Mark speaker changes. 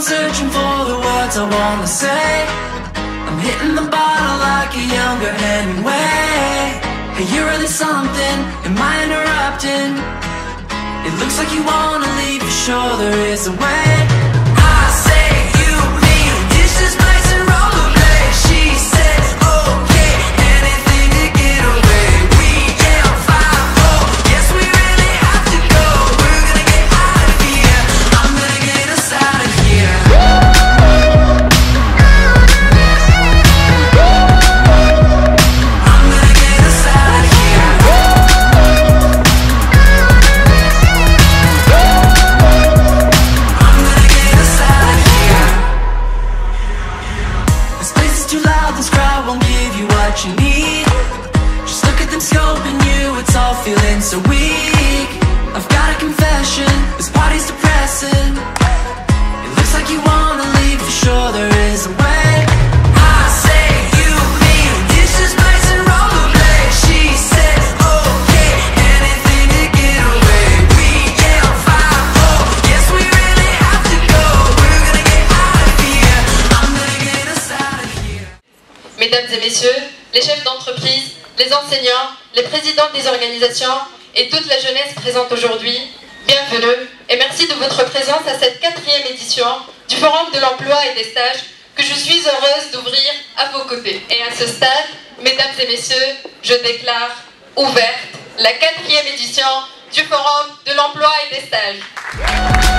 Speaker 1: searching for the words I wanna say. I'm hitting the bottle like a younger Hemingway. Hey, you're really something. Am I interrupting? It looks like you wanna leave. You sure there is a way? Too loud, this crowd won't give you what you need. Just look at them scoping you, it's all feeling so weak. I've got a confession, this party's depressing.
Speaker 2: Mesdames et messieurs, les chefs d'entreprise, les enseignants, les présidents des organisations et toute la jeunesse présente aujourd'hui, bienvenue et merci de votre présence à cette quatrième édition du Forum de l'emploi et des stages que je suis heureuse d'ouvrir à vos côtés. Et à ce stade, mesdames et messieurs, je déclare ouverte la quatrième édition du Forum de l'emploi et des stages.